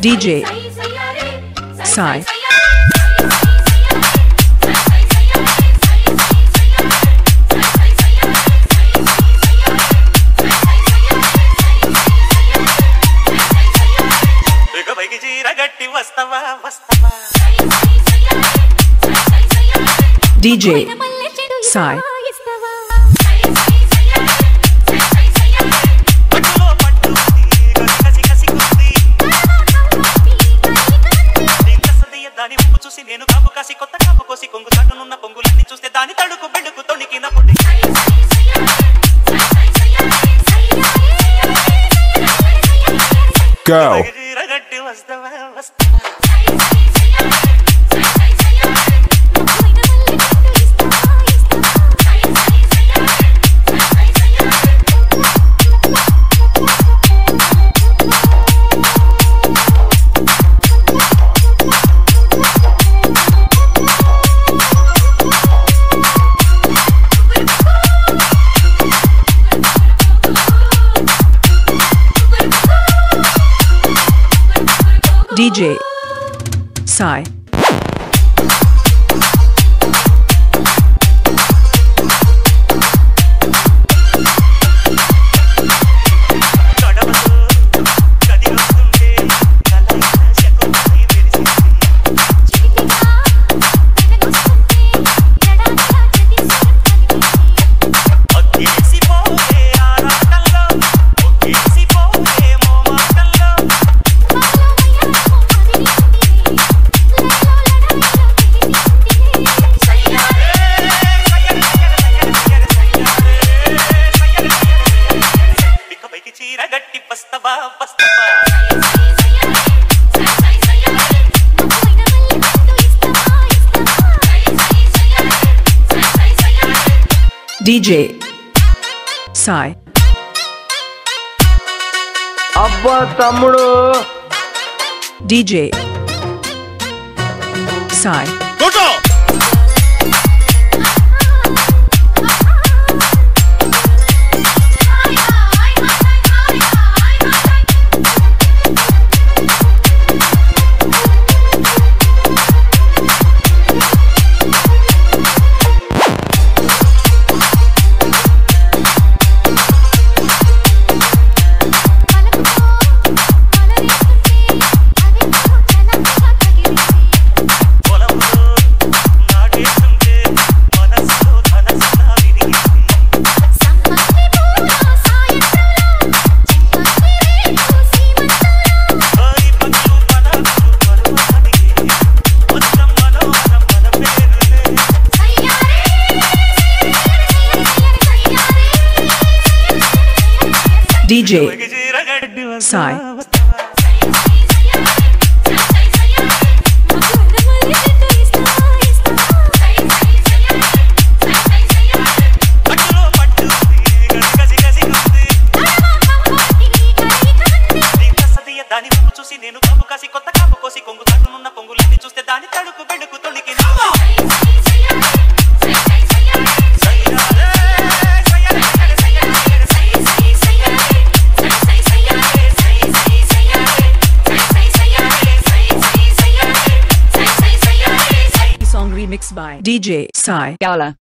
DJ Sai. DJ Sai. కాసి కొత్త కాపు కోసి కొంగు చాటునున్న పొంగులన్నీ చూస్తే దాని తడుకు బెడుకు తొణికిన పొడి Go. DJ Sai DJ Sai అబ్బా తమ్ముడు DJ Sai పొలంలో నీ కసదియ దాని చూసి నేను కాపు కాసి కొత్త కాపు కోసి కొంగు చాటునున్న పొంగులన్నీ చూస్తే దాని తడుకు బెడుకు by DJ Sai Gala.